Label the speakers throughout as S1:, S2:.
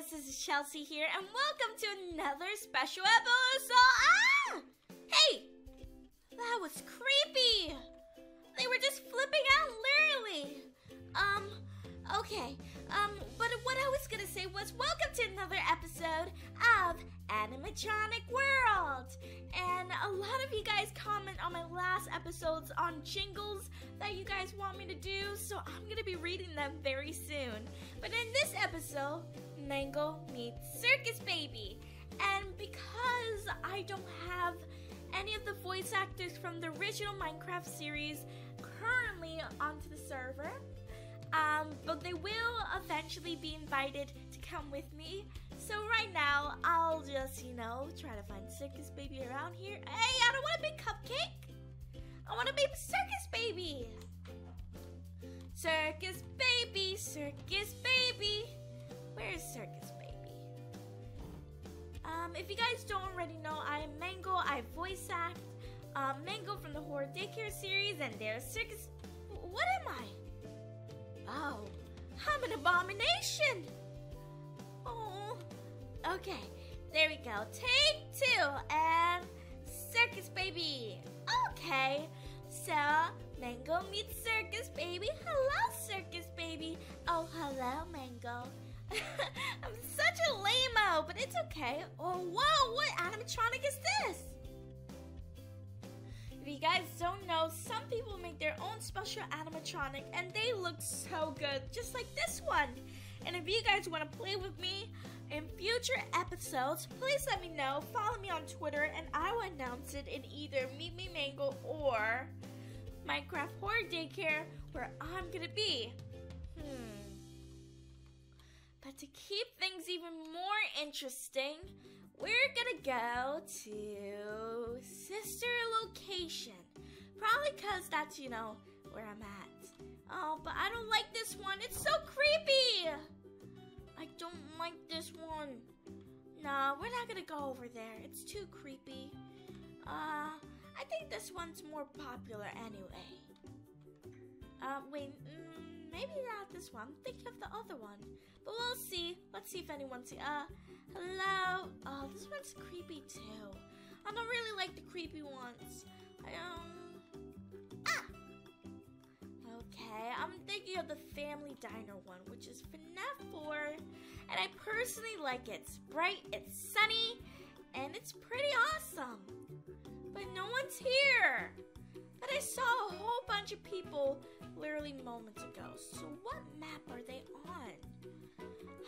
S1: guys, this is Chelsea here, and welcome to another special episode. Ah! Hey, that was creepy. They were just flipping out, literally. Um, okay. Um, but what I was gonna say was, welcome to another episode of Animatronic World. And a lot of you guys comment on my last episodes on jingles that you guys want me to do, so I'm gonna be reading them very soon. But in this episode, Mangle meets Circus Baby. And because I don't have any of the voice actors from the original Minecraft series currently onto the server, um, but they will eventually be invited to come with me. So right now, I'll just, you know, try to find Circus Baby around here. Hey, I don't want a big cupcake. I want a baby Circus Baby. Circus Baby, Circus Baby. Where's Circus Baby? Um, if you guys don't already know, I am Mangle. I voice act um, Mangle from the Horror Daycare series, and there's Circus. What am I? Oh, I'm an abomination. Oh, okay. There we go. Take two and Circus Baby. Okay, so Mangle meets Circus Baby. Hello, Circus Baby. Oh, hello, Mangle. I'm such a lame but it's okay. Oh, whoa, what animatronic is this? If you guys don't know, some people make their own special animatronic and they look so good, just like this one. And if you guys want to play with me in future episodes, please let me know. Follow me on Twitter and I will announce it in either Meet Me Mangle or Minecraft Horror Daycare where I'm gonna be. But to keep things even more interesting, we're gonna go to sister location. Probably because that's, you know, where I'm at. Oh, but I don't like this one. It's so creepy. I don't like this one. Nah, we're not gonna go over there. It's too creepy. Uh, I think this one's more popular anyway. Uh, wait, maybe not this one. Think of the other one. But we'll see. Let's see if anyone's Uh, hello. Oh, this one's creepy too. I don't really like the creepy ones. I um. Ah. Okay, I'm thinking of the Family Diner one, which is FNAF 4, and I personally like it. It's bright, it's sunny, and it's pretty awesome. But no one's here. But I saw a whole bunch of people literally moments ago. So what map are they on?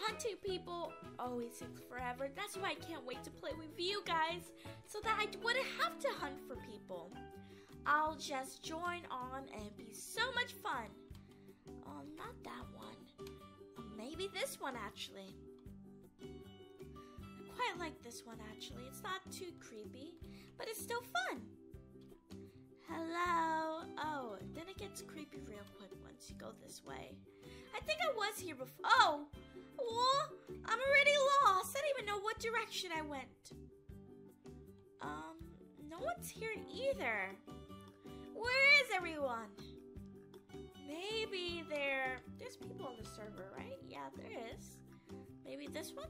S1: Hunting people always takes forever. That's why I can't wait to play with you guys so that I wouldn't have to hunt for people. I'll just join on and be so much fun. Oh, not that one. Maybe this one actually. I quite like this one actually. It's not too creepy, but it's still fun. Hello. Oh, then it gets creepy real quick once you go this way. I think I was here before. Oh, well, I'm already lost. I don't even know what direction I went. Um, no one's here either. Where is everyone? Maybe there. There's people on the server, right? Yeah, there is. Maybe this one.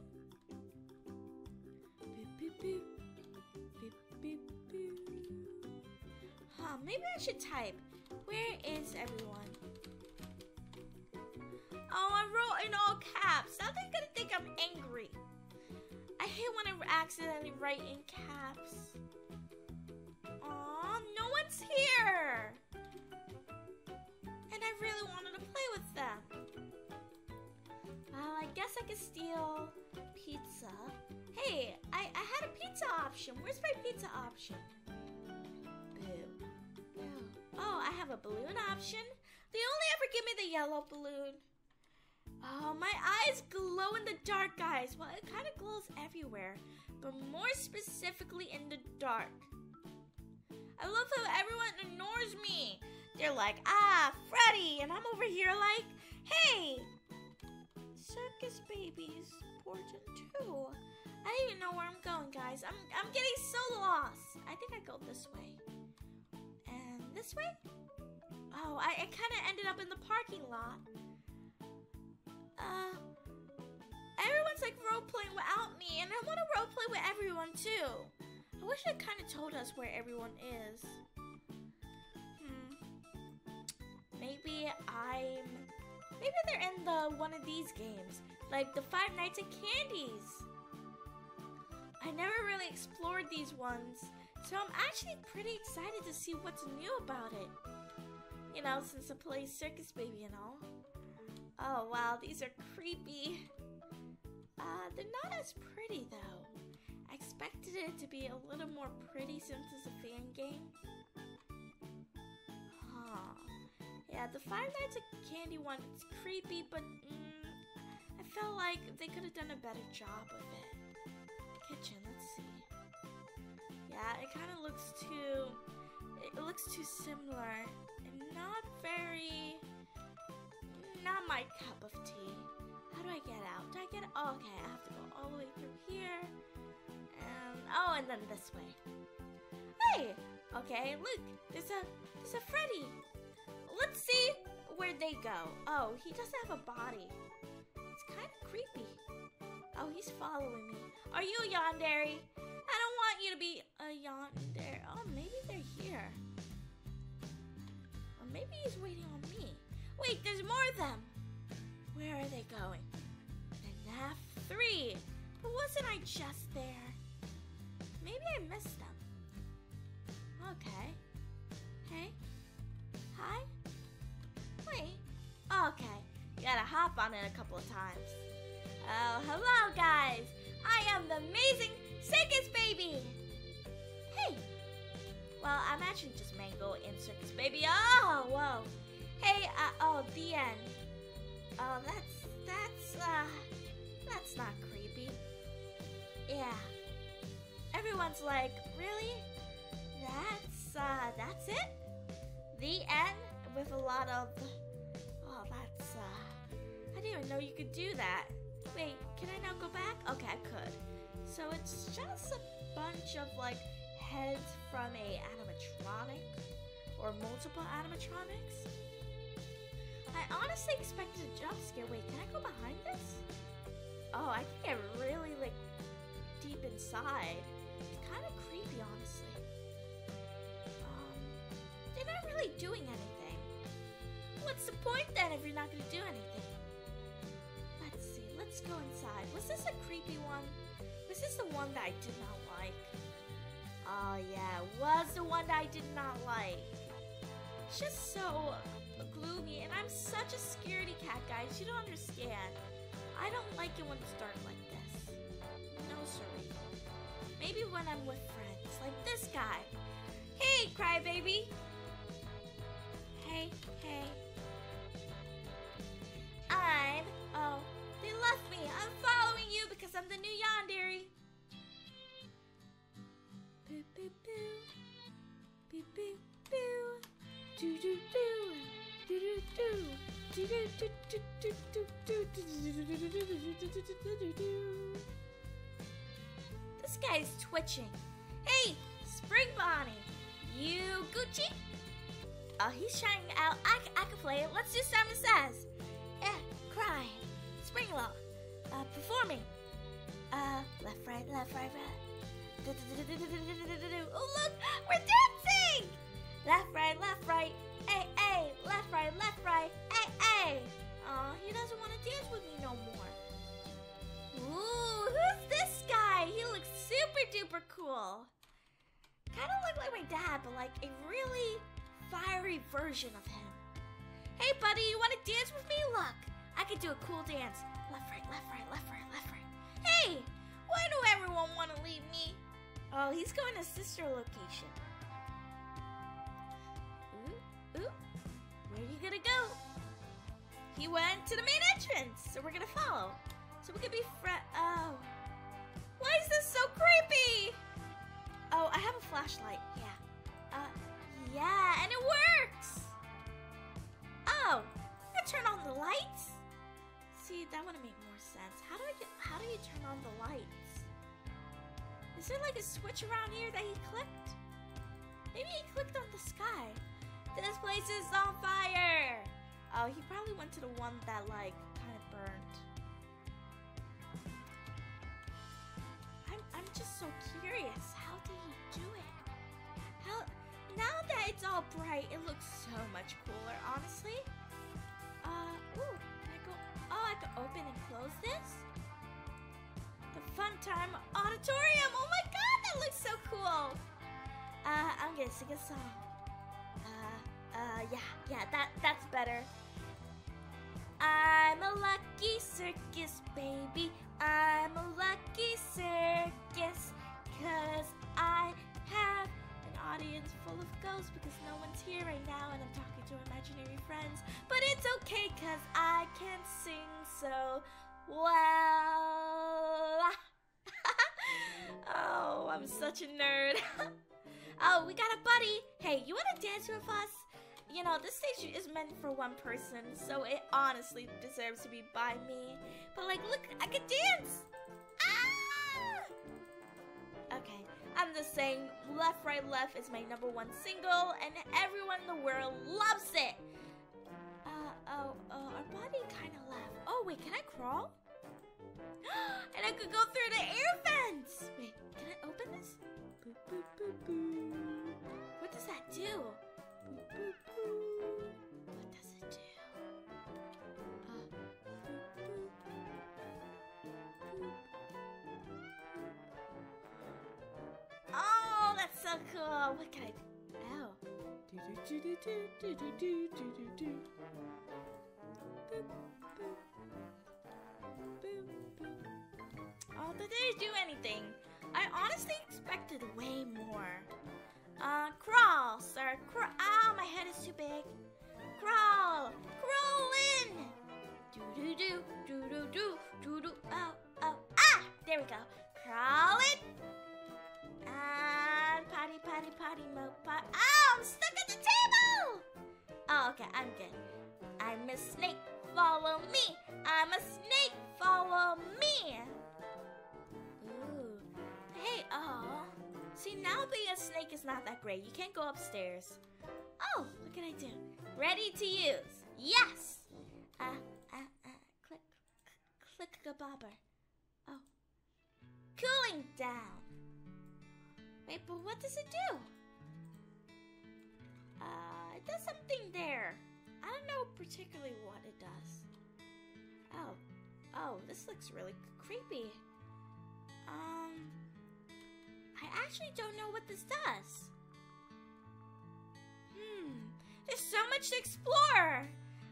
S1: Maybe I should type. Where is everyone? Oh, I wrote in all caps. Now they're gonna think I'm angry. I hate when I accidentally write in caps. Aw, no one's here. And I really wanted to play with them. Well, I guess I could steal pizza. Hey, I, I had a pizza option. Where's my pizza option? Have a balloon option. They only ever give me the yellow balloon. Oh, my eyes glow in the dark, guys. Well, it kind of glows everywhere, but more specifically in the dark. I love how everyone ignores me. They're like, ah, Freddy, and I'm over here like, hey, circus babies important too. I don't even know where I'm going, guys. I'm, I'm getting so lost. I think I go this way And this way? Oh, I, I kind of ended up in the parking lot. Uh, everyone's like roleplaying without me, and I want would play with everyone too. I wish it kind of told us where everyone is. Hmm. Maybe I'm. Maybe they're in the one of these games, like the Five Nights at Candy's. I never really explored these ones, so I'm actually pretty excited to see what's new about it. You know, since I play Circus Baby and all. Oh wow, these are creepy. Uh, they're not as pretty though. I expected it to be a little more pretty since it's a fan game. Huh. Yeah, the Five Nights at Candy one, it's creepy, but mm, I felt like they could have done a better job of it. Kitchen, let's see. Yeah, it kind of looks too. It looks too similar very. Not my cup of tea. How do I get out? Do I get Oh, okay, I have to go all the way through here. And oh, and then this way. Hey, okay, look, there's a there's a Freddy. Let's see where they go. Oh, he doesn't have a body. It's kind of creepy. Oh, he's following me. Are you a yandere? I don't want you to be a yandere. Oh, maybe they're here. Maybe he's waiting on me. Wait, there's more of them. Where are they going? FNAF 3. But wasn't I just there? Maybe I missed them. Okay. Hey? Hi? Wait. Okay. You gotta hop on it a couple of times. Oh, hello guys! I am the amazing Circus Baby! I'm actually just Mangle in Circus Baby. Oh, whoa! Hey, uh, oh, the end. Oh, that's, that's, uh, that's not creepy. Yeah. Everyone's like, really? That's, uh, that's it? The end? With a lot of, oh, that's, uh, I didn't even know you could do that. Wait, can I now go back? Okay, I could. So it's just a bunch of, like, heads from a animatronic or multiple animatronics. I honestly expected a jump scare. Wait, can I go behind this? Oh, I can get really like deep inside. It's kind of creepy, honestly. Um, they're not really doing anything. What's the point then if you're not gonna do anything? Let's see. Let's go inside. Was this a creepy one? Was this the one that I did not? Oh yeah, was the one that I did not like. It's just so gloomy, and I'm such a scaredy cat, guys. You don't understand. I don't like it when it's dark like this. No, sorry. Maybe when I'm with friends, like this guy. Hey, crybaby. Hey, hey. This guy's twitching. Hey, Spring Bonnie, you Gucci? Oh, he's shining out. I, I can play it. Let's do Simon Says. Yeah, cry. Spring Law. Uh, performing. Uh, left, right, left, right, right. Oh, look, we're dancing! Left, right, left, right. Hey, hey, left, right, left, right. Hey, hey. Aw, he doesn't want to dance with me no more. Ooh, who's this guy? He looks super duper cool. Kind of look like my dad, but like a really fiery version of him. Hey, buddy, you want to dance with me? Look, I can do a cool dance. Left, right, left, right, left, right, left, right. Hey, why do everyone want to leave me? Oh, he's going to sister location. Went to the main entrance, so we're gonna follow. So we could be fre- Oh. Why is this so creepy? Oh, I have a flashlight. Yeah. Uh, yeah, and it works. Oh, I turn on the lights. See, that wouldn't make more sense. How do I get? How do you turn on the lights? Is there like a switch around here that he clicked? Maybe he clicked on the sky. This place is on fire! Uh, he probably went to the one that like kind of burned. I'm I'm just so curious. How did he do it? How now that it's all bright, it looks so much cooler, honestly. Uh, ooh, I go? Oh, I can open and close this. The Fun Time Auditorium. Oh my God, that looks so cool. Uh, I'm gonna sing a song. Yeah, yeah, that that's better. I'm a lucky circus baby. I'm a lucky circus. Cause I have an audience full of ghosts because no one's here right now and I'm talking to imaginary friends. But it's okay cause I can sing so well. oh, I'm such a nerd. oh, we got a buddy. Hey, you wanna dance with us? You know, this stage is meant for one person, so it honestly deserves to be by me. But like, look, I can dance! Ah! Okay, I'm just saying, Left, Right, Left is my number one single, and everyone in the world loves it! Uh, oh, oh, our body kind of left. Oh, wait, can I crawl? and I could go through the air vents! Wait, can I open this? Boop, boop, boop. What does that do? What does it do? Uh, boop, boop. Oh, that's so cool. What can I do? Oh. Do, do, do, do, do, do, do, do, do, do. Boop, boop. Boop, boop. Oh, that didn't do anything. I honestly expected way more. Uh, crawl, sir. Crawl. Ah, my head is too big. Crawl. Crawl in. Do do do do do do do do. Oh oh ah! There we go. Crawl in. And potty potty potty mo pot. Ah, I'm stuck at the table. Oh, okay, I'm good. I'm a snake. Follow me. I'm a snake. Follow me. Ooh. Hey, oh. See, now being a snake is not that great. You can't go upstairs. Oh, what can I do? Ready to use. Yes. Uh, uh, uh, click, click, a bobber. Oh. Cooling down. Wait, but what does it do? Uh, it does something there. I don't know particularly what it does. Oh, oh, this looks really creepy. Um, actually don't know what this does. Hmm, there's so much to explore,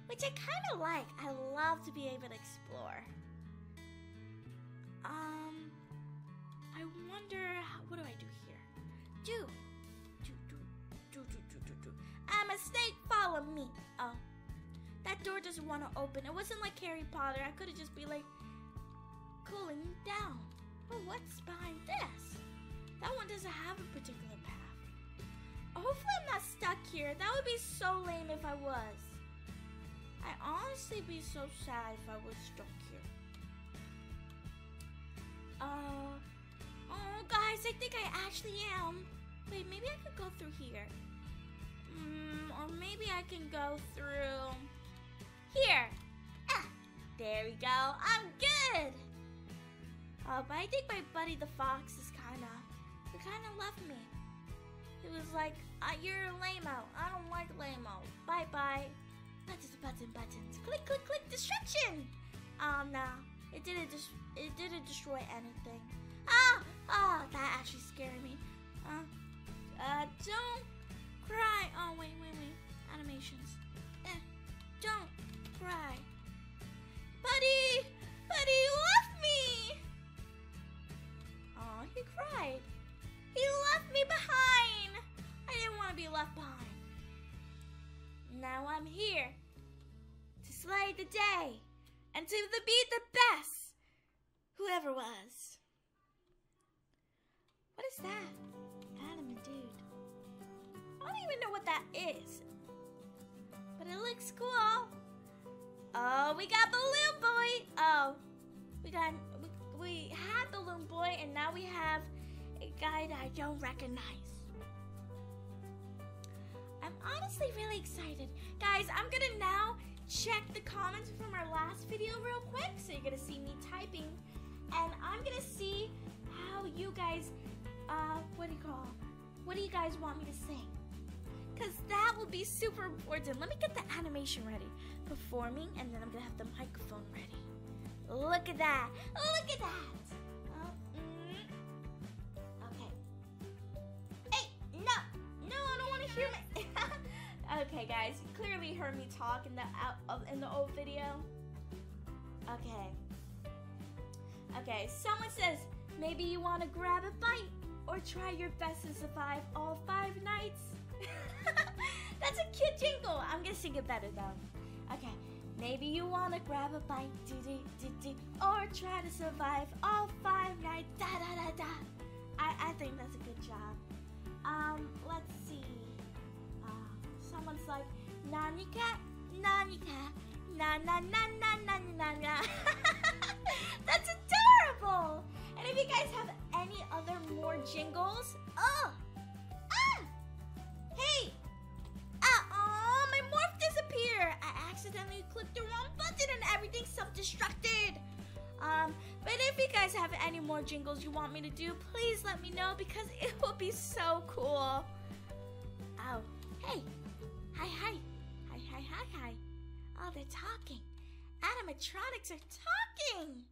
S1: which I kind of like. I love to be able to explore. Um, I wonder, what do I do here? Do, do, do, do, do, do, do, do. I'm a snake, follow me. Oh, that door doesn't want to open. It wasn't like Harry Potter. I could have just be like, cooling down. But what's behind this? That one doesn't have a particular path. Hopefully I'm not stuck here. That would be so lame if I was. I'd honestly be so sad if I was stuck here. Uh, oh guys, I think I actually am. Wait, maybe I could go through here. Mm, or maybe I can go through here. Ah, there we go. I'm good. Uh, but I think my buddy the fox is kinda, he left me. He was like, uh, you're a lame-o. I don't like lame-o. Bye-bye. Buttons, buttons, buttons. Click, click, click. Destruction. Um, no. It didn't just, it didn't destroy anything. Ah, ah, that actually scared me. Uh, uh, don't cry. Oh, wait, wait, wait. Animations. Eh, don't cry. Here to slay the day and to the, be the best whoever was. What is that? Adam and dude. I don't even know what that is. But it looks cool. Oh, we got Balloon Boy. Oh, we got we, we had Balloon Boy, and now we have a guy that I don't recognize. I'm honestly really excited. Guys, I'm gonna now check the comments from our last video real quick. So you're gonna see me typing. And I'm gonna see how you guys, uh, what do you call, what do you guys want me to sing? because that will be super important. Let me get the animation ready. Performing, and then I'm gonna have the microphone ready. Look at that. Look at that. Uh, mm. Okay. Hey, no. No, I don't want to hear my... okay, guys. You clearly heard me talk in the, in the old video. Okay. Okay, someone says, maybe you want to grab a bite or try your best to survive all five nights. That's a cute jingle. I'm gonna sing it better though. Okay, maybe you want to grab a bite, dee dee dee dee, or try to survive all five nights, da da da da. I, I think that's a good job. Um, let's Nani cat, na na na na na na na. That's adorable! And if you guys have any other more jingles, oh, ah, hey, ah, oh, my morph disappeared. I accidentally clicked the wrong button and everything self-destructed. Um, but if you guys have any more jingles you want me to do, please let me know because it will be so cool. Oh, hey, hi, hi, talking. Animatronics are talking.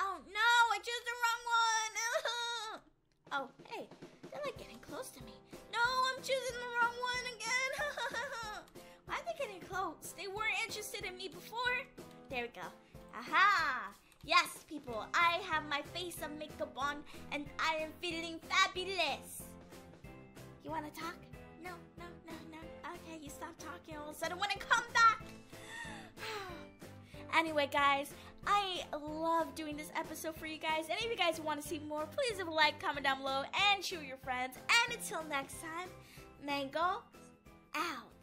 S1: Oh no, I chose the wrong one. oh, hey, they're like getting close to me. No, I'm choosing the wrong one again. Why are they getting close? They weren't interested in me before. There we go. Aha! Yes, people, I have my face of makeup on and I am feeling fabulous. You want to talk? No, no, no, no. Okay, you stop talking all of a sudden when I come back. Anyway, guys, I love doing this episode for you guys. And if you guys want to see more, please leave a like, comment down below, and share with your friends. And until next time, Mangle out.